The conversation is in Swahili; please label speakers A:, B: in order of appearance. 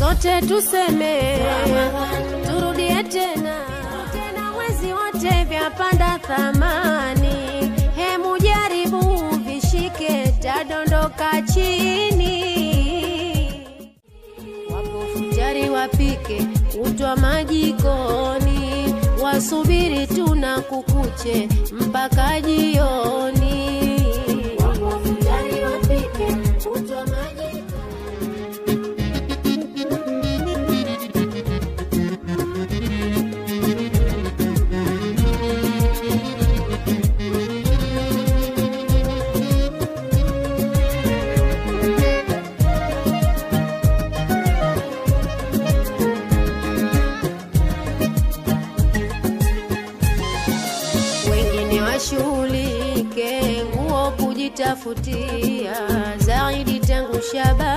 A: sote tuseme, turudie tena tena, mwezi wote vyapanda thamani, hemu jaribu vishike, tadondoka chini. Wapofutari wapike, utwa majikoni, wasubiri tuna kukuche mpaka jioni. Wengine washughulike nguo kujitafutia zaidi tangu shaba